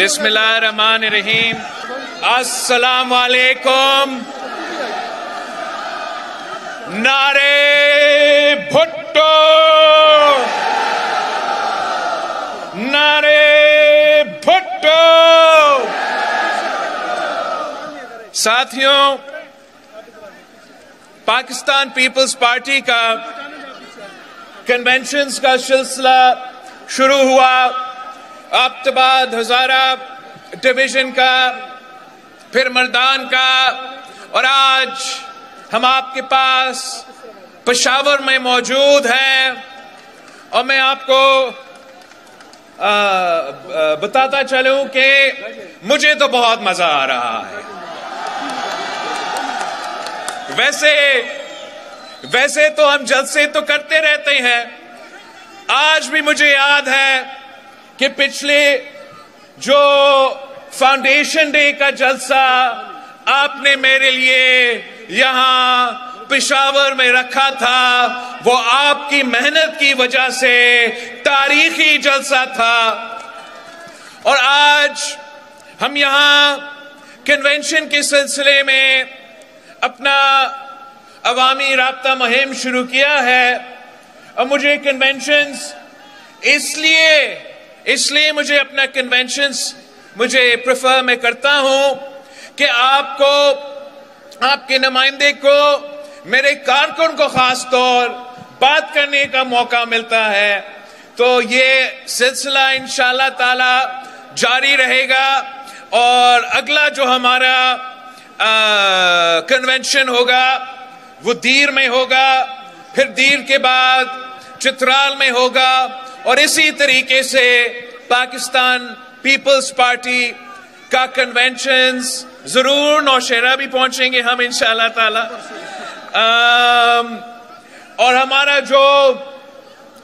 बिस्मिल्लाहिर्रहमानिर्रहीम। अस्सलाम वालेकुम नारे भुट्टो। नारे भुट्टो। साथियों, पाकिस्तान पीपल्स पार्टी का कन्वेंशंस का सिलसिला शुरू हुआ। अब्तबाद हजारा डिवीज़न का फिर मर्दान का और आज हम आपके पास पशावर में मौजूद हैं। और मैं आपको आ, बताता चलूँ कि मुझे तो बहुत मज़ा आ रहा है। वैसे वैसे तो हम जलसे तो करते रहते हैं। आज भी मुझे याद है कि पिछले जो फाउंडेशन डे का जलसा आपने मेरे लिए यहाँ पिशावर में रखा था, वो आपकी मेहनत की वजह से तारीखी जलसा था। और आज हम यहाँ कन्वेंशन के सिलसिले में अपना अवामी रबता मुहिम शुरू किया है और मुझे कन्वेंशन इसलिए इसलिए मुझे अपना कन्वेंशंस मुझे प्रेफर मैं करता हूँ कि आपको, आपके नुमाइंदे को, मेरे कारकुन को खास तौर, बात करने का मौका मिलता है। तो ये सिलसिला इंशाल्लाह ताला जारी रहेगा और अगला जो हमारा कन्वेंशन होगा, वो दीर में होगा, फिर दीर के बाद चित्राल में होगा और इसी तरीके से पाकिस्तान पीपल्स पार्टी का कन्वेंशन ज़रूर नौशेरा भी पहुँचेंगे हम, इंशाल्लाह ताला। और हमारा जो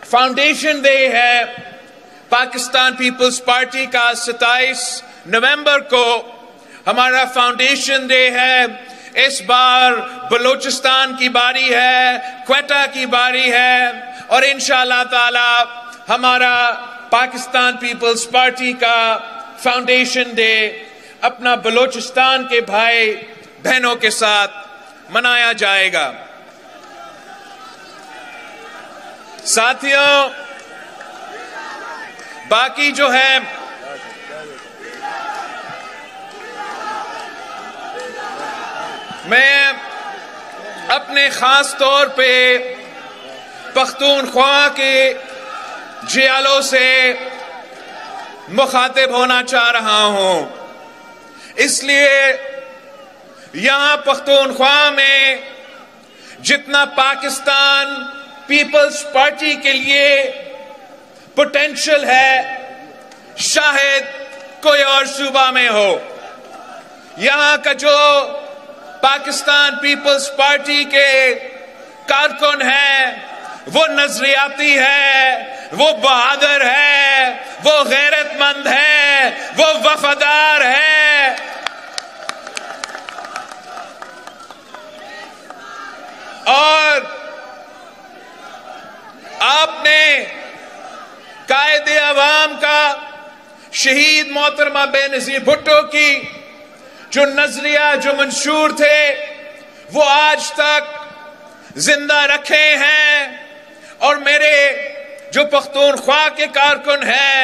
फाउंडेशन डे है, पाकिस्तान पीपल्स पार्टी का 27 नवंबर को हमारा फाउंडेशन डे है। इस बार बलूचिस्तान की बारी है, क्वेटा की बारी है, और इन ताला हमारा पाकिस्तान पीपल्स पार्टी का फाउंडेशन डे अपना बलोचिस्तान के भाई बहनों के साथ मनाया जाएगा। साथियों, बाकी जो है, मैं अपने खास तौर पे पख्तूनख्वा के जियालों से मुखातिब होना चाह रहा हूँ। इसलिए यहाँ पख्तूनख्वा में जितना पाकिस्तान पीपल्स पार्टी के लिए पोटेंशियल है, शायद कोई और सूबा में हो। यहाँ का जो पाकिस्तान पीपल्स पार्टी के कारकुन है, वो नजरियाती है वो बहादुर है, वो गैरतमंद है, वो वफादार है। और आपने कायदे अवाम का शहीद मोहतरमा बेनजीर भुट्टो की जो नज़रिया, जो मंशूर थे, वो आज तक ज़िंदा रखे हैं। और मेरे जो पख्तूनख्वा के कारकुन हैं,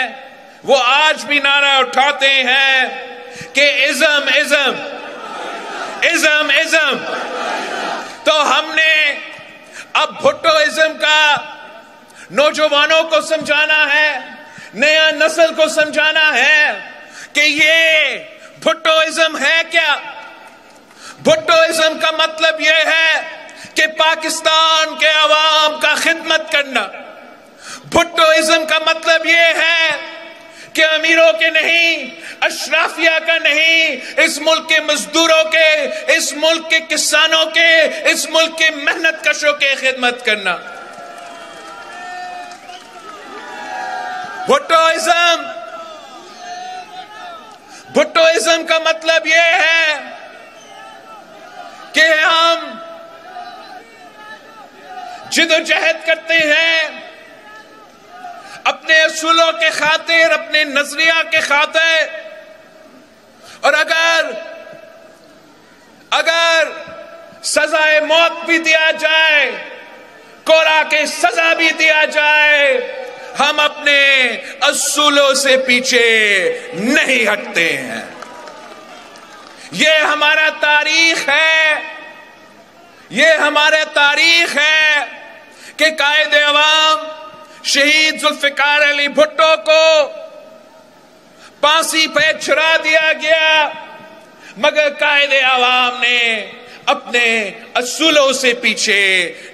वो आज भी नारा उठाते हैं कि इज्म इज्म इज्म इज्म। तो हमने अब भुट्टो इज्म का नौजवानों को समझाना है, नया नस्ल को समझाना है कि ये भुट्टोइज्म है क्या? भुट्टोइज्म का मतलब यह है कि पाकिस्तान के अवाम का खिदमत करना। भुट्टोइज्म का मतलब यह है कि अमीरों के नहीं, अशराफिया का नहीं, इस मुल्क के मजदूरों के, इस मुल्क के किसानों के, इस मुल्क के मेहनत कशों के खिदमत करना। भुट्टोइज्म भुट्टोइज्म का मतलब यह है कि हम जिदोजहद करते हैं अपने असूलों के खातिर, अपने नज़रिया के खातिर। और अगर अगर सजाए मौत भी दिया जाए, कोरा के सजा भी दिया जाए, हम अपने असूलों से पीछे नहीं हटते हैं। ये हमारा तारीख है। ये हमारे तारीख है कि कायदे अवाम शहीद जुल्फिकार अली भुट्टो को फांसी पे छुरा दिया गया। मगर कायदे आवाम ने अपने असूलों से पीछे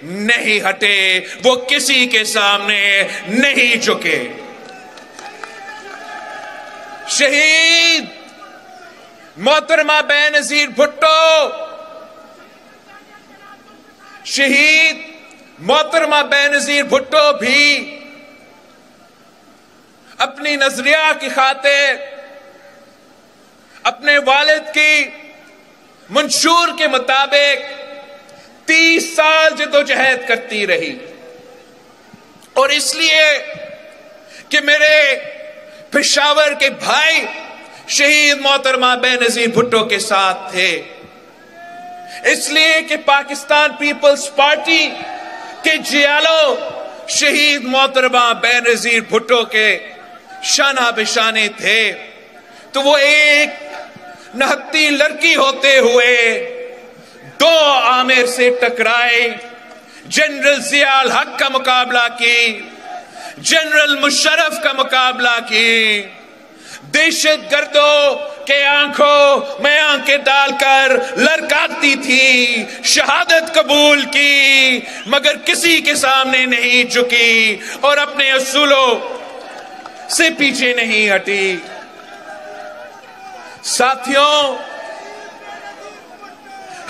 नहीं हटे। वो किसी के सामने नहीं झुके। शहीद मोहतरमा बेनजीर भुट्टो, शहीद मोहतरमा बेनजीर भुट्टो भी अपनी नज़रिया की खातिर, अपने वालिद की मंशूर के मुताबिक तीस साल जदोजहद करती रही। और इसलिए कि मेरे पिशावर के भाई शहीद मोहतरमा बेनजीर भुट्टो के साथ थे। इसलिए कि पाकिस्तान पीपल्स पार्टी के जियालो शहीद मोहतरमा बेनजीर भुट्टो के शाना बिशाने थे। तो वो एक नहत्ती लड़की होते हुए दो आमिर से टकराए। जनरल जियाल हक का मुकाबला की, जनरल मुशरफ का मुकाबला की। दहशत गर्दों के आँखों में आँखें डालकर लड़काती थी, शहादत कबूल की, मगर किसी के सामने नहीं झुकी। और अपने असूलों से पीछे नहीं हटी। साथियों,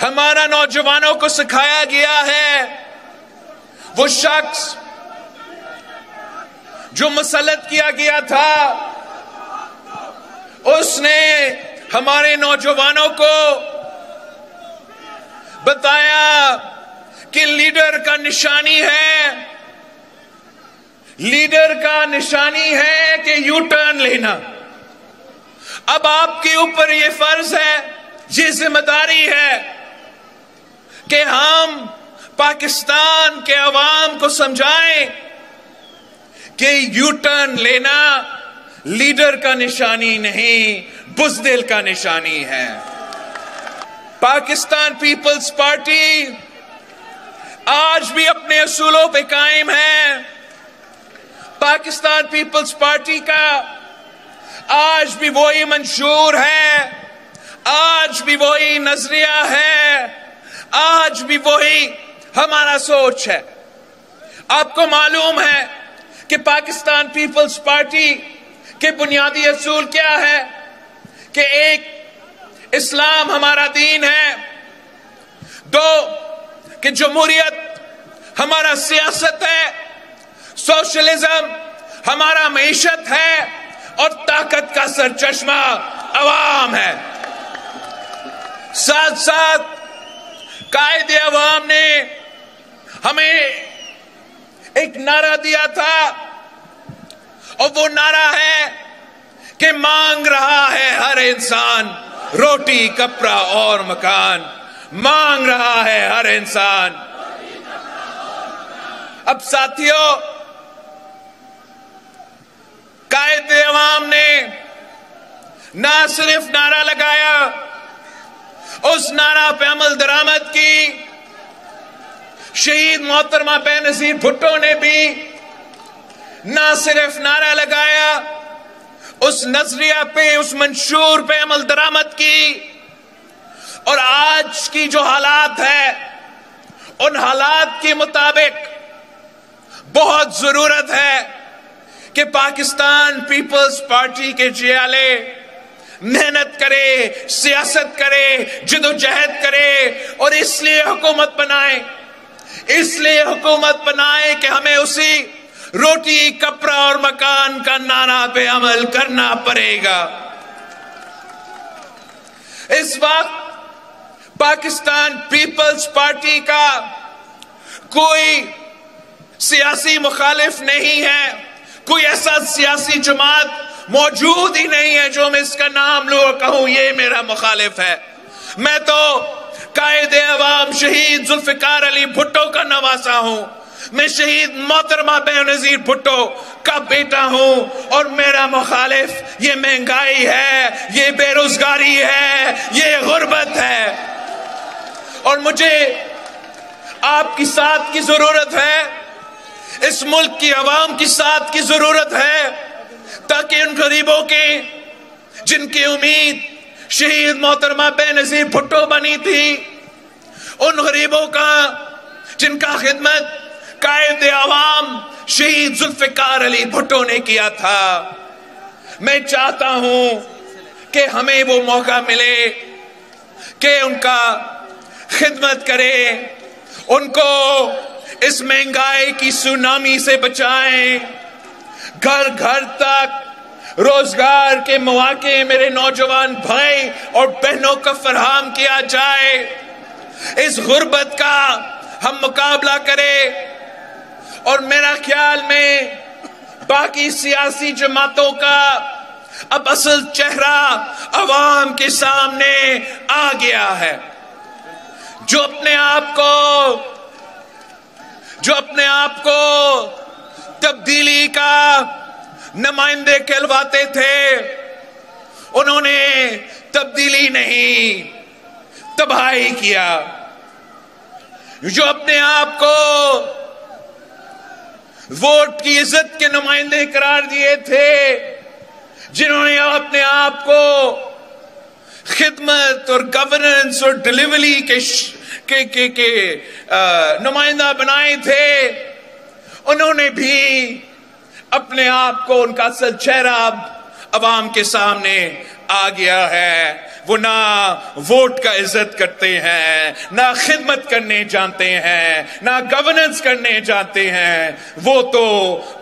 हमारा नौजवानों को सिखाया गया है, वो शख्स जो मुसलत किया गया था, उसने हमारे नौजवानों को बताया कि लीडर का निशानी है। लीडर का निशानी है कि यू टर्न लेना। अब आपके ऊपर ये फ़र्ज़ है, ये ज़िम्मेदारी है कि हम पाकिस्तान के अवाम को समझाएँ कि यू टर्न लेना लीडर का निशानी नहीं, बुजदिल का निशानी है। पाकिस्तान पीपल्स पार्टी आज भी अपने असूलों पे कायम है। पाकिस्तान पीपल्स पार्टी का। आज भी वही मंशूर है। आज भी वही नज़रिया है। आज भी वही हमारा सोच है। आपको मालूम है कि पाकिस्तान पीपल्स पार्टी के बुनियादी असूल क्या है? कि एक इस्लाम हमारा दीन है। दो, कि जमहूरियत हमारा सियासत है। सोशलिज्म हमारा मीशत है और ताकत का सर चश्मा अवाम है। साथ साथ कायदे अवाम ने हमें एक नारा दिया था और वो नारा है कि मांग रहा है हर इंसान रोटी, कपड़ा और मकान। मांग रहा है हर इंसान। अब साथियों कायद अवाम ने ना सिर्फ़ नारा लगाया, उस नारा पे अमल दरामद की। शहीद मोहतरमा बेनजीर भुट्टो ने भी ना सिर्फ़ नारा लगाया, उस नज़रिया पे, उस मंशूर पे अमल दरामद की। और आज की जो हालात है, उन हालात के मुताबिक बहुत ज़रूरत है कि पाकिस्तान पीपल्स पार्टी के जियाले मेहनत करे, सियासत करे, जदोजहद करे और इसलिए हुकूमत बनाए। इसलिए हुकूमत बनाए कि हमें उसी रोटी, कपड़ा और मकान का नाना पे अमल करना पड़ेगा। इस वक्त पाकिस्तान पीपल्स पार्टी का कोई सियासी मुखालिफ नहीं है। कोई ऐसा सियासी जमात मौजूद ही नहीं है जो मैं इसका नाम लू और कहूँ, ये मेरा मुखालिफ है। मैं तो कायद अवाम शहीद जुल्फिकार अली भुट्टो का नवासा हूँ। मैं शहीद मोहतरमा बेनजीर भुट्टो का बेटा हूँ और मेरा मुखालिफ, ये महँगाई है, ये बेरोजगारी है, ये गुर्बत है। और मुझे आपकी साथ की ज़रूरत है। इस मुल्क की आवाम की साथ की ज़रूरत है, ताकि उन गरीबों के, जिनकी उम्मीद शहीद मोहतरमा बेनजीर भुट्टो बनी थी, उन गरीबों का, जिनका खिदमत कायद आवाम शहीद जुल्फिकार अली भुट्टो ने किया था। मैं चाहता हूँ कि हमें वो मौका मिले कि उनका खिदमत करें, उनको इस महँगाई की सुनामी से बचाएँ। घर घर तक रोज़गार के मौके मेरे नौजवान भाई और बहनों का फरहम किया जाए। इस गुर्बत का हम मुकाबला करें। और मेरा ख्याल में बाकी सियासी जमातों का अब असल चेहरा अवाम के सामने आ गया है। जो अपने आप को जो अपने आप को तब्दीली का नुमाइंदे कहलवाते थे, उन्होंने तब्दीली नहीं, तबाही किया। जो अपने आप को वोट की इज़्ज़त के नुमाइंदे करार दिए थे, जिन्होंने अपने आप को खिदमत और गवर्नेंस और डिलीवरी के के के, के नुमाइंदा बनाए थे। उन्होंने भी अपने आप को उनका असल चेहरा अवाम के सामने आ गया है। वो ना वोट का इज़्ज़त करते हैं ना खिदमत करने जानते हैं ना गवर्नेंस करने जानते हैं। वो तो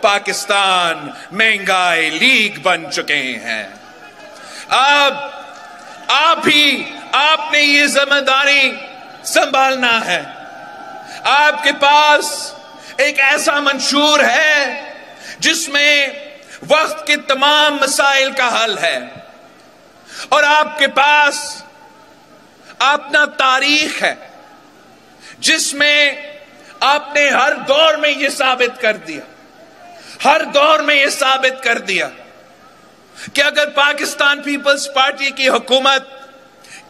पाकिस्तान महँगाई लीग बन चुके हैं। अब आप ही आपने ये ज़िम्मेदारी संभालना है। आपके पास एक ऐसा मंशूर है जिसमें वक्त के तमाम मसाइल का हल है। और आपके पास अपना तारीख है, जिसमें आपने हर दौर में यह साबित कर दिया। हर दौर में यह साबित कर दिया कि अगर पाकिस्तान पीपल्स पार्टी की हुकूमत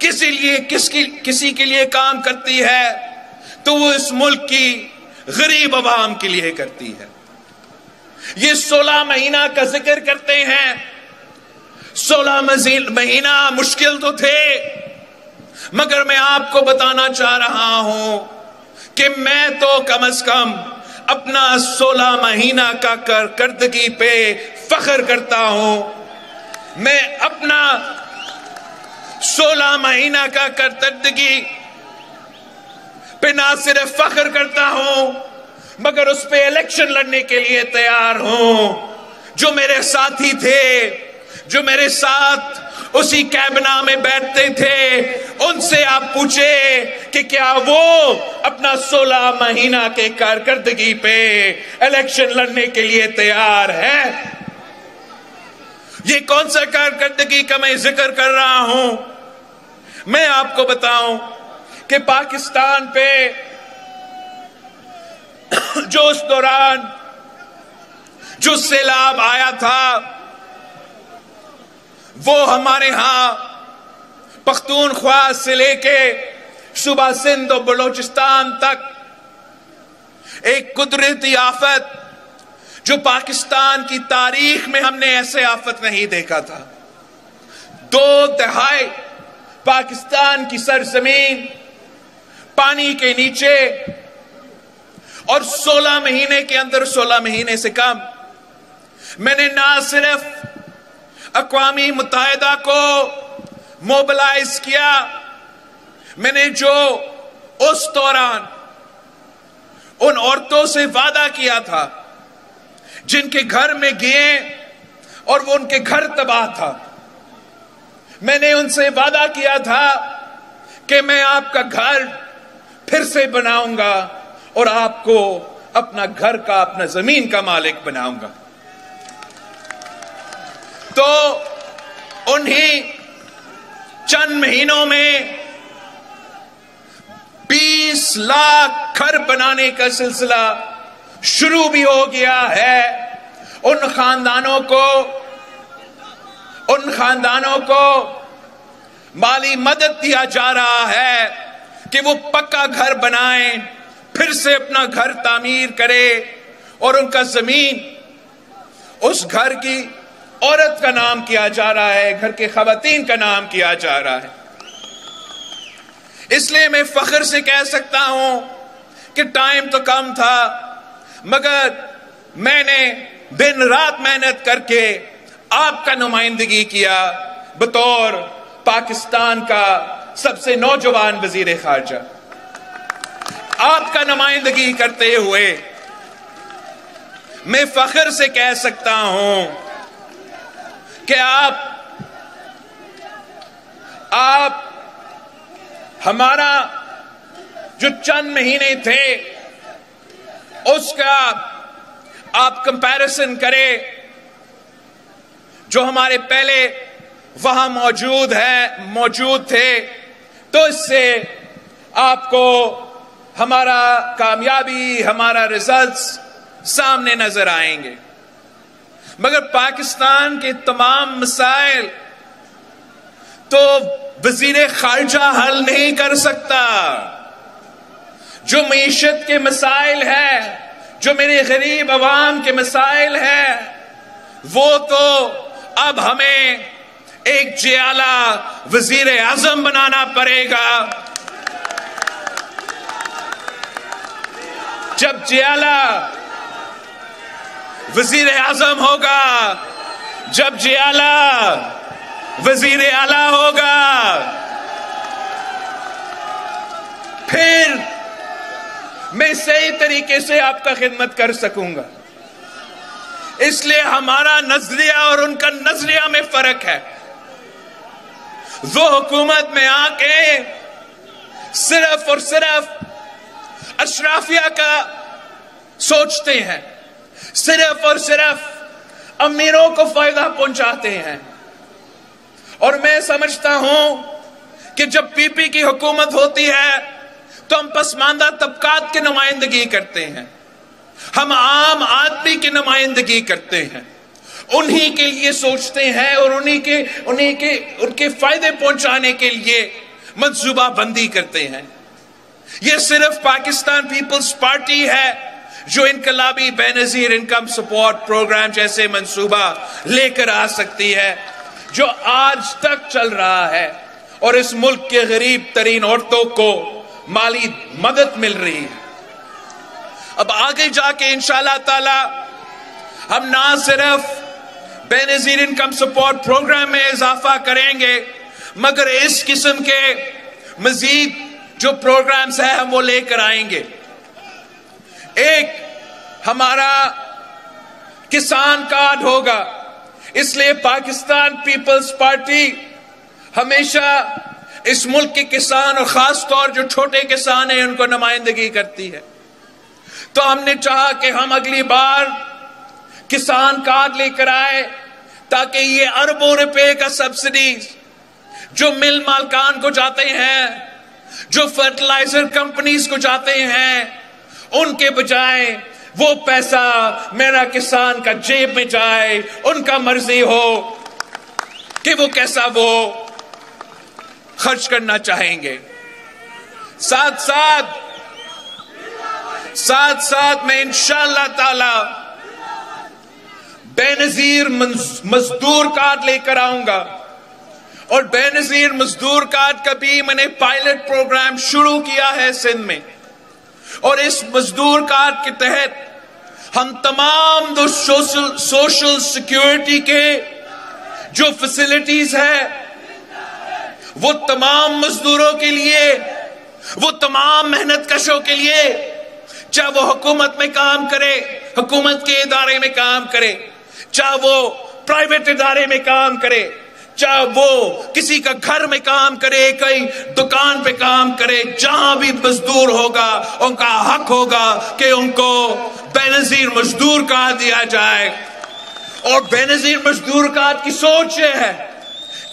किसी लिए, किसकी, किसी के लिए काम करती है तो वो इस मुल्क की गरीब आवाम के लिए करती है। ये सोलह महीना का ज़िक्र करते हैं। सोलह महीना मुश्किल तो थे, मगर मैं आपको बताना चाह रहा हूँ कि मैं तो कम अज कम अपना सोलह महीना का कर, करदगी पे फख्र करता हूँ। मैं अपना सोलह महीना का करदगी पे ना सिर्फ़ फख्र करता हूँ, मगर उस पर इलेक्शन लड़ने के लिए तैयार हूँ। जो मेरे साथी थे, जो मेरे साथ उसी कैबिना में बैठते थे, उनसे आप पूछे कि क्या वो अपना 16 महीना के कारकर्दगी पे इलेक्शन लड़ने के लिए तैयार है? ये कौन सा कारकर्दगी का मैं ज़िक्र कर रहा हूँ? मैं आपको बताऊँ कि पाकिस्तान पे जो उस दौरान जो सैलाब आया था, वो हमारे यहाँ पख्तूनख्वा से लेके सुबह सिंध और बलोचिस्तान तक एक कुदरती आफत जो पाकिस्तान की तारीख में हमने ऐसे आफत नहीं देखा था। दो दहाई पाकिस्तान की सरजमीन, पानी के नीचे और 16 महीने के अंदर 16 महीने से कम, मैंने ना सिर्फ़ अकवामी मुतहदा को मोबलाइज किया, मैंने जो उस दौरान उन औरतों से वादा किया था, जिनके घर में गए और वो उनके घर तबाह था। मैंने उनसे वादा किया था कि मैं आपका घर फिर से बनाऊँगा और आपको अपना घर का, अपना ज़मीन का मालिक बनाऊँगा। तो उन्हीं चंद महीनों में 20 लाख घर बनाने का सिलसिला शुरू भी हो गया है। उन खानदानों को उन खानदानों को माली मदद दिया जा रहा है कि वो पक्का घर बनाएँ, फिर से अपना घर तामीर करे और उनका ज़मीन उस घर की औरत का नाम किया जा रहा है, घर के खातन का नाम किया जा रहा है। इसलिए मैं फख्र से कह सकता हूँ कि टाइम तो कम था, मगर मैंने दिन रात मेहनत करके आपका नुमाइंदगी किया बतौर पाकिस्तान का सबसे नौजवान वज़ीर खारजा। आपका नुमाइंदगी करते हुए मैं फख्र से कह सकता हूँ कि आप आप हमारा जो चंद महीने थे, उसका आप कंपैरिजन करें। जो हमारे पहले वहाँ मौजूद है, मौजूद थे तो इससे आपको हमारा कामयाबी, हमारा रिजल्ट्स सामने नज़र आएँगे। मगर पाकिस्तान के तमाम मसाइल तो वज़ीर खारजा हल नहीं कर सकता। जो मीशत के मसाइल है, जो मेरे गरीब अवाम के मसाइल है, वो तो अब हमें एक जियाला वज़ीर आज़म बनाना पड़ेगा। जब जियाला वज़ीर आज़म होगा, जब जियाला वज़ीर आला होगा, फिर मैं सही तरीके से आपका खिदमत कर सकूँगा। इसलिए हमारा नज़रिया और उनका नज़रिया में फ़र्क है। वो हुकूमत में आके सिर्फ़ और सिर्फ़ अशराफिया का सोचते हैं, सिर्फ़ और सिर्फ़ अमीरों को फ़ायदा पहुंचाते हैं। और मैं समझता हूँ कि जब पीपी की हुकूमत होती है तो हम पसमानदा तबकात की नुमाइंदगी करते हैं। हम आम आदमी की नुमाइंदगी करते हैं। उन्हीं के लिए सोचते हैं और उन्हीं के उन्हीं के, उनके फ़ायदे पहुँचाने के लिए मंसूबा बंदी करते हैं। यह सिर्फ़ पाकिस्तान पीपल्स पार्टी है जो इनकलाबी बेनजीर इनकम सपोर्ट प्रोग्राम जैसे मंसूबा लेकर आ सकती है, जो आज तक चल रहा है और इस मुल्क के गरीब तरीन औरतों को माली मदद मिल रही है। अब आगे जाके इंशाला ताला हम ना सिर्फ़ बेनजीर इनकम सपोर्ट प्रोग्राम में इजाफा करेंगे, मगर इस किस्म के मजीद जो प्रोग्राम्स है हम वो लेकर आएँगे। एक, हमारा किसान कार्ड होगा। इसलिए पाकिस्तान पीपल्स पार्टी हमेशा इस मुल्क के किसान और खास तौर जो छोटे किसान हैं, उनको नुमाइंदगी करती है। तो हमने चाहा कि हम अगली बार किसान कार्ड लेकर आए ताकि ये अरबों रुपए का सब्सिडी जो मिल मालकान को जाते हैं, जो फर्टिलाइज़र कंपनीज़ को जाते हैं, उनके बजाय वो पैसा मेरा किसान का जेब में जाए, उनका मर्ज़ी हो, कि वो कैसा वो खर्च करना चाहेंगे। साथ साथ साथ साथ मैं इंशाला ताला बेनजीर मजदूर कार्ड लेकर आऊँगा। और बेनजीर मजदूर कार्ड का भी मैंने पायलट प्रोग्राम शुरू किया है सिंध में। और इस मजदूर कार्ड के तहत हम तमाम दो सोशल सोशल सिक्योरिटी के जो फैसिलिटीज़ है, वो तमाम मजदूरों के लिए, वो तमाम मेहनत कशों के लिए चाहे वो हुकूमत में काम करे, हुकूमत के इदारे में काम करे, चाहे वो प्राइवेट इदारे में काम करे, चाहे वो किसी का घर में काम करे, कहीं दुकान पे काम करे, जहाँ भी मजदूर होगा, उनका हक होगा कि उनको बेनजीर मजदूर कहा दिया जाए। और बेनजीर मजदूर का की सोच है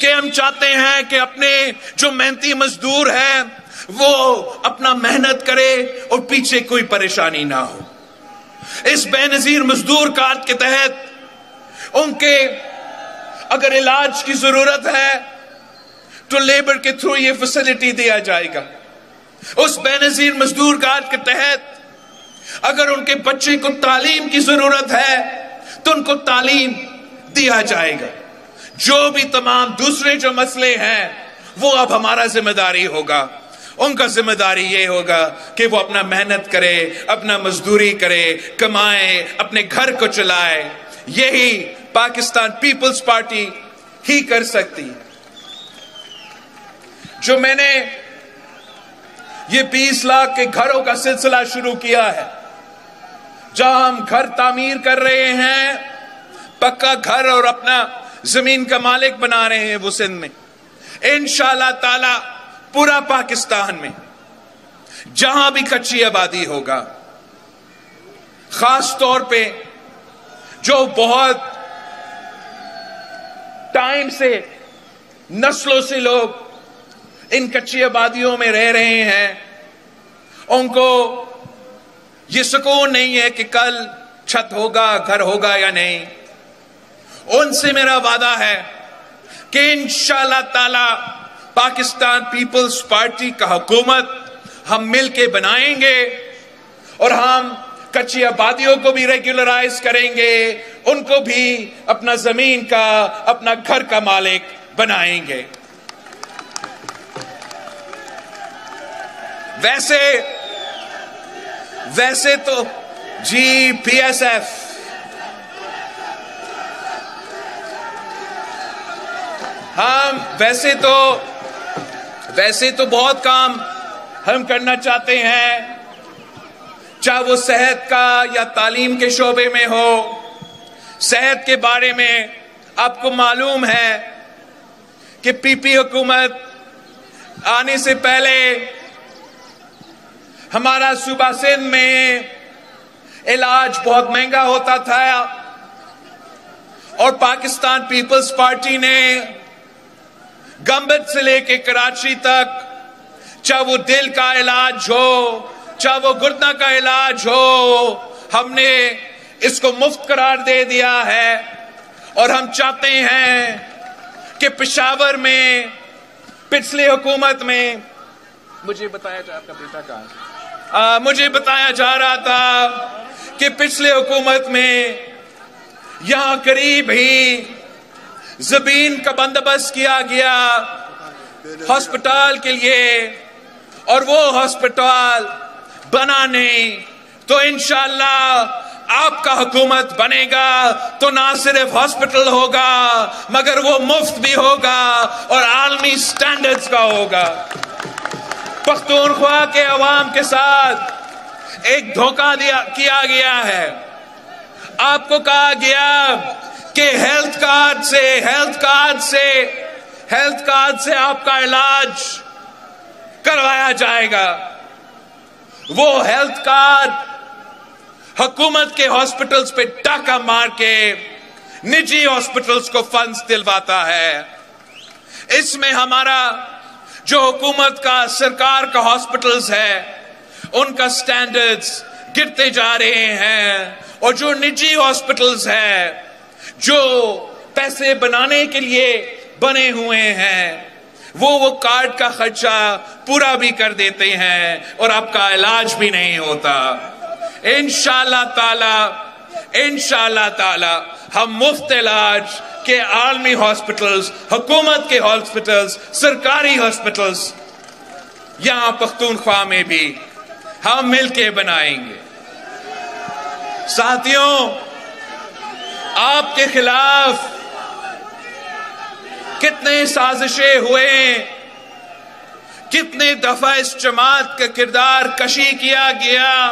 कि हम चाहते हैं कि अपने जो मेहनती मजदूर हैं वो अपना मेहनत करे और पीछे कोई परेशानी ना हो। इस बेनजीर मजदूर कार्ड के तहत उनके अगर इलाज की ज़रूरत है तो लेबर के थ्रू ये फैसिलिटी दिया जाएगा। उस बेनजीर मजदूर कार्ड के तहत अगर उनके बच्चे को तालीम की ज़रूरत है तो उनको तालीम दिया जाएगा। जो भी तमाम दूसरे जो मसले हैं, वो अब हमारा ज़िम्मेदारी होगा। उनका ज़िम्मेदारी ये होगा कि वो अपना मेहनत करे, अपना मजदूरी करे, कमाए, अपने घर को चलाए। यही पाकिस्तान पीपल्स पार्टी ही कर सकती जो मैंने ये 20 लाख के घरों का सिलसिला शुरू किया है, जहाँ हम घर तामीर कर रहे हैं, पक्का घर और अपना ज़मीन का मालिक बना रहे हैं वो सिंध में। इन ताला पूरा पाकिस्तान में, जहाँ भी कच्ची आबादी होगा, खास तौर पे जो बहुत टाइम से नस्लों से लोग इन कच्ची आबादियों में रह रहे हैं, उनको ये सुकून नहीं है कि कल छत होगा, घर होगा या नहीं। उनसे मेरा वादा है कि इन ताला पाकिस्तान पीपल्स पार्टी का हुकूमत हम मिल के बनाएँगे और हम कच्ची आबादियों को भी रेगुलराइज करेंगे, उनको भी अपना ज़मीन का, अपना घर का मालिक बनाएँगे। वैसे वैसे तो जी पीएसएफ हम, वैसे तो वैसे तो बहुत काम हम करना चाहते हैं। चाहे वो सेहत का या तालीम के शोबे में हो, सेहत के बारे में आपको मालूम है कि पीपी हुकूमत आने से पहले हमारा सूबा सिंध में इलाज बहुत महँगा होता था और पाकिस्तान पीपल्स पार्टी ने गंबत से लेके कराची तक, चाहे वो दिल का इलाज हो, चाहे वो गुर्दा का इलाज हो, हमने इसको मुफ़्त करार दे दिया है। और हम चाहते हैं कि पिशावर में, पिछली हुकूमत में, मुझे बताया जा आपका बेटा कहा मुझे बताया जा रहा था कि पिछले हुकूमत में यहाँ करीब ही ज़मीन का बंदोबस्त किया गया हॉस्पिटल के लिए और वो हॉस्पिटल बना नहीं तो इनशाला आपका हुकूमत बनेगा तो ना सिर्फ़ हॉस्पिटल होगा, मगर वो मुफ़्त भी होगा और आलमी स्टैंडर्ड्स का होगा। पख्तूनख्वा के अवाम के साथ एक धोखा दिया, किया गया है। आपको कहा गया कि हेल्थ कार्ड से हेल्थ कार्ड से हेल्थ कार्ड से आपका इलाज करवाया जाएगा। वो हेल्थ कार्ड हुकूमत के हॉस्पिटल्स पे टाका मार के निजी हॉस्पिटल्स को फंड्स दिलवाता है। इसमें हमारा जो हुकूमत का, सरकार का हॉस्पिटल्स है, उनका स्टैंडर्ड्स गिरते जा रहे हैं और जो निजी हॉस्पिटल्स है जो पैसे बनाने के लिए बने हुए हैं, वो वो कार्ड का खर्चा पूरा भी कर देते हैं और आपका इलाज भी नहीं होता। इनशाला ताला इनशाला ताला, हम मुफ़्त इलाज के आर्मी हॉस्पिटल्स, हुकूमत के हॉस्पिटल्स, सरकारी हॉस्पिटल्स यहाँ पख्तूनख्वा में भी हम मिलके बनाएँगे। साथियों आपके खिलाफ कितने साजिशें हुए कितने दफ़ा इस जमात का किरदार कशी किया गया?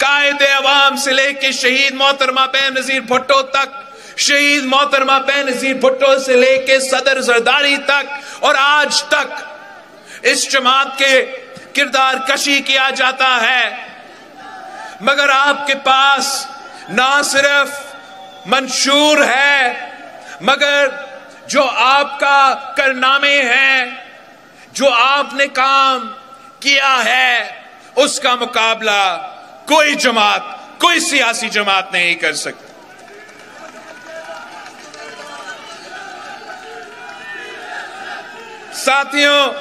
कायद अवाम से लेके शहीद मोहतरमा बे नजीर भुट्टो तक, शहीद मोहतरमा बे नजीर भुट्टो से लेके सदर जरदारी तक और आज तक इस जमात के किरदार कशी किया जाता है? मगर आपके पास ना सिर्फ़ मंशूर है, मगर जो आपका करनामे है, जो आपने काम किया है, उसका मुकाबला कोई जमात, कोई सियासी जमात नहीं कर सकती। साथियों,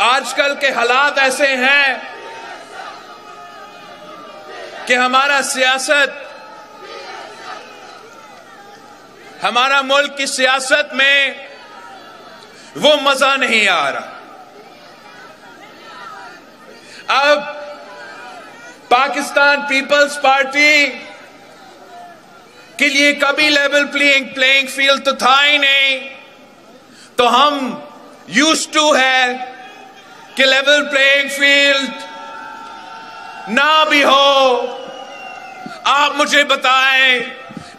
आजकल के हालात ऐसे हैं कि हमारा सियासत, हमारा मुल्क की सियासत में वो मज़ा नहीं आ रहा। अब पाकिस्तान पीपल्स पार्टी के लिए कभी लेवल प्लेइंग प्लेइंग फ़ील्ड तो था ही नहीं। तो हम यूज़ टू है कि लेवल प्लेइंग फ़ील्ड ना भी हो। आप मुझे बताएँ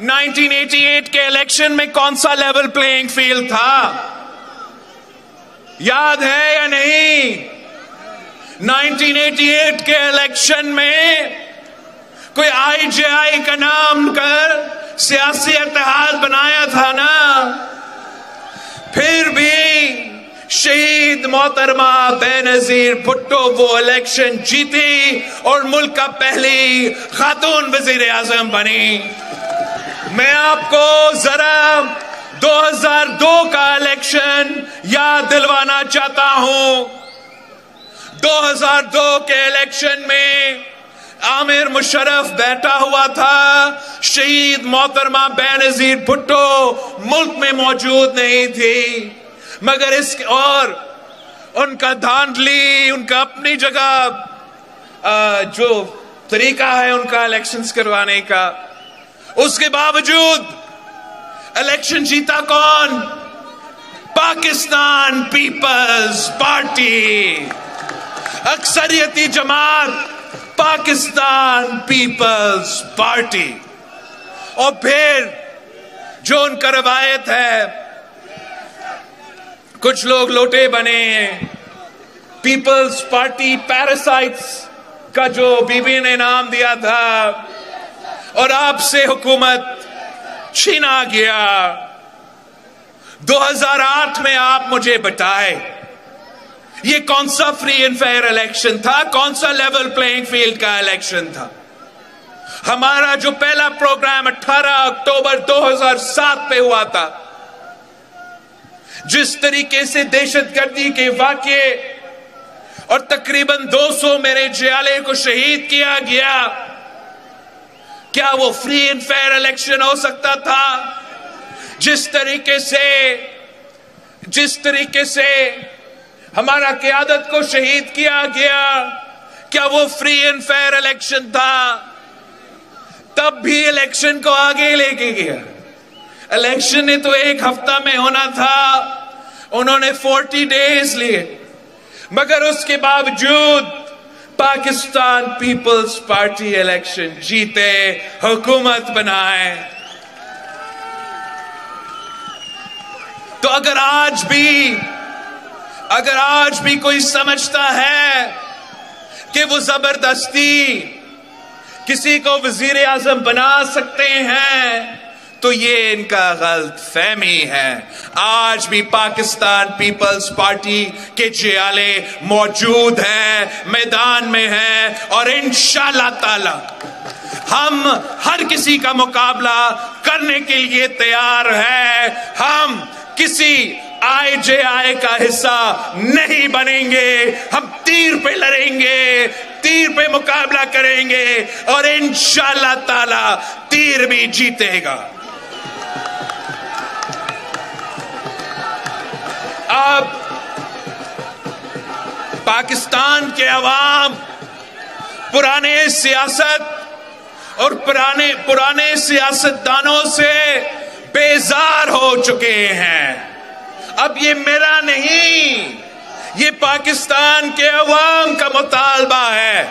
1988 के इलेक्शन में कौन सा लेवल प्लेइंग फ़ील्ड था? याद है या नहीं? 1988 के इलेक्शन में कोई आईजेआई का नाम कर सियासी इतिहाद बनाया था ना? फिर भी शहीद मोहतरमा बेनजीर भुट्टो वो इलेक्शन जीती और मुल्क का पहली खातून वज़ीर आज़म बनी। मैं आपको जरा 2002 का इलेक्शन याद दिलवाना चाहता हूँ। 2002 के इलेक्शन में आमिर मुशरफ बैठा हुआ था, शहीद मोहतरमा बेनजीर भुट्टो मुल्क में मौजूद नहीं थी। मगर इस और उनका धांधली उनका अपनी जगह जो तरीका है उनका इलेक्शंस करवाने का। उसके बावजूद इलेक्शन जीता कौन? पाकिस्तान पीपल्स पार्टी अक्सरियती जमात पाकिस्तान पीपल्स पार्टी और फिर जो उनका रवायत है कुछ लोग लोटे बने हैं। पीपल्स पार्टी पैरासाइट्स का जो बीबी ने नाम दिया था, और आपसे हुकूमत छीना गया। 2008 में आप मुझे बताए, ये कौन सा फ्री एंड फेयर इलेक्शन था? कौन सा लेवल प्लेइंग फ़ील्ड का इलेक्शन था? हमारा जो पहला प्रोग्राम 18 अक्टूबर 2007 पे हुआ था जिस तरीके से दहशतगर्दी के वाक्य और तकरीबन 200 मेरे जियाले को शहीद किया गया, क्या वो फ्री एंड फेयर इलेक्शन हो सकता था? जिस तरीके से, जिस तरीके से हमारा क्यादत को शहीद किया गया, क्या वो फ्री एंड फेयर इलेक्शन था? तब भी इलेक्शन को आगे लेके गया। इलेक्शन ने तो एक हफ़्ता में होना था। उन्होंने 40 डेज़ लिए। मगर उसके बावजूद पाकिस्तान पीपल्स पार्टी इलेक्शन जीते, हुकूमत बनाए। तो अगर आज भी, अगर आज भी कोई समझता है कि वो ज़बरदस्ती किसी को वज़ीर आज़म बना सकते हैं तो ये इनका गलत फहमी है। आज भी पाकिस्तान पीपल्स पार्टी के जियाले मौजूद हैं, मैदान में हैं और इन ताला हम हर किसी का मुकाबला करने के लिए तैयार है। हम किसी आय जे आय का हिस्सा नहीं बनेंगे। हम तीर पे लड़ेंगे, तीर पे मुकाबला करेंगे और इन ताला तीर भी जीतेगा। अब पाकिस्तान के अवाम पुराने सियासत और पुराने पुराने सियासतदानों से बेजार हो चुके हैं। अब ये मेरा नहीं, ये पाकिस्तान के अवाम का मुतालबा है।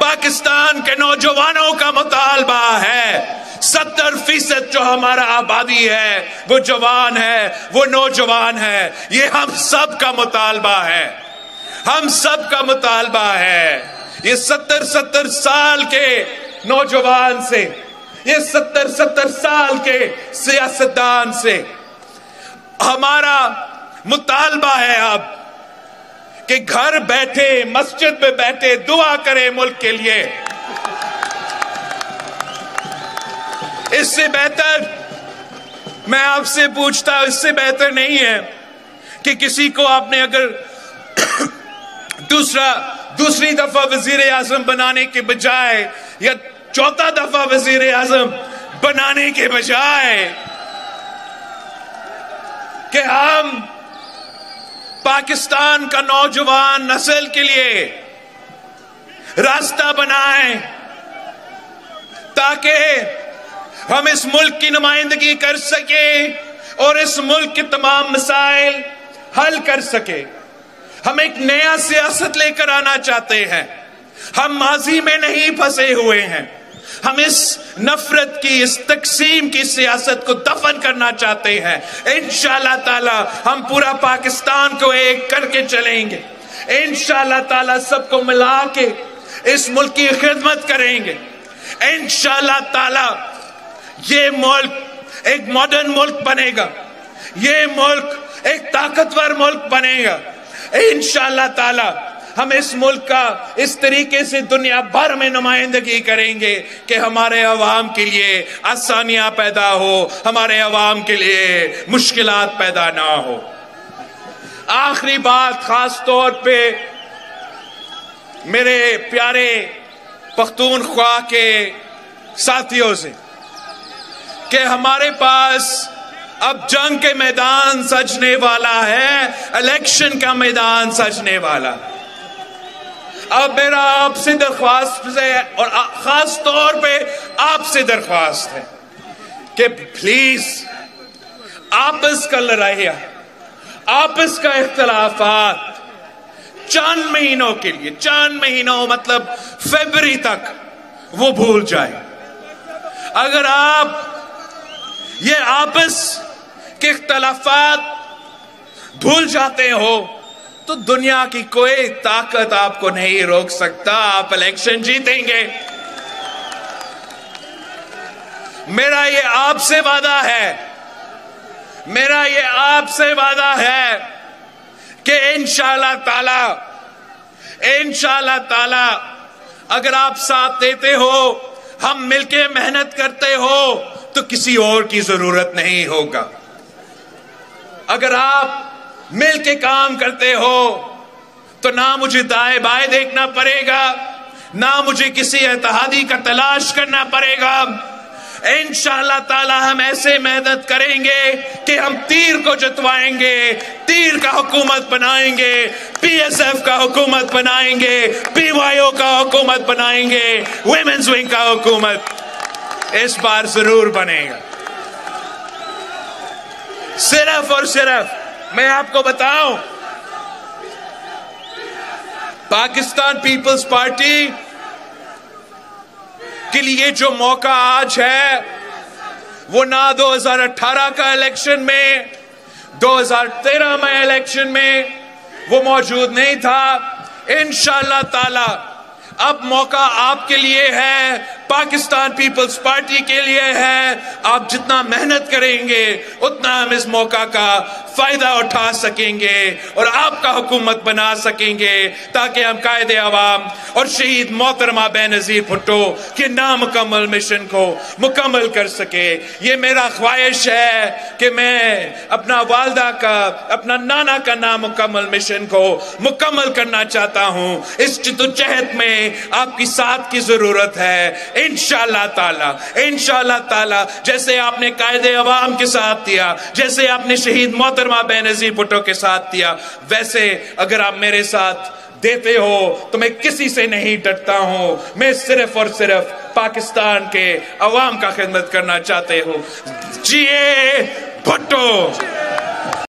पाकिस्तान के नौजवानों का मुतालबा है। सत्तर फ़ीसद जो हमारा आबादी है, वो जवान है, वो नौजवान है। ये हम सब का मुतालबा है। हम सब का मुतालबा है। ये सत्तर सत्तर साल के नौजवान से, ये सत्तर सत्तर साल के सियासतदान से हमारा मुतालबा है अब कि घर बैठे, मस्जिद में बैठे, दुआ करें मुल्क के लिए। इससे बेहतर, मैं आपसे पूछता हूँ, इससे बेहतर नहीं है कि किसी को आपने अगर दूसरा, दूसरी दफ़ा वज़ीर आज़म बनाने के बजाय, या चौथा दफ़ा वज़ीर आज़म बनाने के बजाय कि हम पाकिस्तान का नौजवान नस्ल के लिए रास्ता बनाएँ, ताकि हम इस मुल्क की नुमाइंदगी कर सके और इस मुल्क के तमाम मसाइल हल कर सके। हम एक नया सियासत लेकर आना चाहते हैं। हम माजी में नहीं फंसे हुए हैं। हम इस नफरत की, इस तकसीम की सियासत को दफन करना चाहते हैं। इन ताला हम पूरा पाकिस्तान को एक करके चलेंगे। इन ताला सबको मिला के इस मुल्क की खिदमत करेंगे। इन ताला ये मुल्क एक मॉडर्न मुल्क बनेगा। ये मुल्क एक ताकतवर मुल्क बनेगा। इन ताला, हम इस मुल्क का इस तरीके से दुनिया भर में नुमाइंदगी करेंगे कि हमारे अवाम के लिए आसानियाँ पैदा हो, हमारे अवाम के लिए मुश्किल पैदा ना हो। आखिरी बात खास तौर पे मेरे प्यारे पख्तूनख्वा के साथियों से। कि हमारे पास अब जंग के मैदान सजने वाला है इलेक्शन का मैदान सजने वाला। अब मेरा आपसे दरख्वास्त है और खास तौर पे आपसे दरख्वास्त है कि प्लीज़ आपस का लड़ाइया, आपस का इख्तलाफात, चाँद महीनों के लिए, चाँद महीनों मतलब फेबरी तक वो भूल जाए। अगर आप ये आपस के इख्तलाफात भूल जाते हो तो दुनिया की कोई ताकत आपको नहीं रोक सकता। आप इलेक्शन जीतेंगे। मेरा ये आपसे वादा है, मेरा ये आपसे वादा है कि इंशाला ताला इंशाला ताला अगर आप साथ देते हो, हम मिलके मेहनत करते हो तो किसी और की ज़रूरत नहीं होगा। अगर आप मिल के काम करते हो तो ना मुझे दाए बाएँ देखना पड़ेगा, ना मुझे किसी एतहादी का तलाश करना पड़ेगा। इन ताला हम ऐसे मेहनत करेंगे कि हम तीर को जतवाएँगे, तीर का हुकूमत बनाएँगे पीएसएफ का हुकूमत बनाएँगे पीवाईओ का हुकूमत बनाएँगे वुमेन्स विंग का हुकूमत। इस बार ज़रूर बनेगा। सिर्फ़ और सिर्फ़, मैं आपको बताऊँ, पाकिस्तान पीपल्स पार्टी के लिए जो मौका आज है, वो ना 2018 का इलेक्शन में 2013 में इलेक्शन में वो मौजूद नहीं था। इंशाल्लाह ताला, अब मौका आपके लिए है पाकिस्तान पीपल्स पार्टी के लिए है। आप जितना मेहनत करेंगे, उतना हम इस मौका का फ़ायदा उठा सकेंगे और आपका हुकूमत बना सकेंगे ताकि हम कायदे आवाम और शहीद मोहतरमा बेनजीर भुट्टो के नामुकम्मल मिशन को मुकम्मल कर सके। ये मेरा ख्वाहिश है कि मैं अपना वालदा का, अपना नाना का नामुकम्मल मिशन को मुकम्मल करना चाहता हूँ। इस चितुचहत में आपकी साथ की ज़रूरत है। इनशाला ताला इनशाला ताला, जैसे आपने कायदे अवाम के साथ दिया जैसे आपने शहीद मोहतरमा बेनजीर भुट्टो के साथ दिया वैसे अगर आप मेरे साथ देते हो तो मैं किसी से नहीं डरता हूँ। मैं सिर्फ़ और सिर्फ़ पाकिस्तान के अवाम का खिदमत करना चाहते हो। जिए भुट्टो।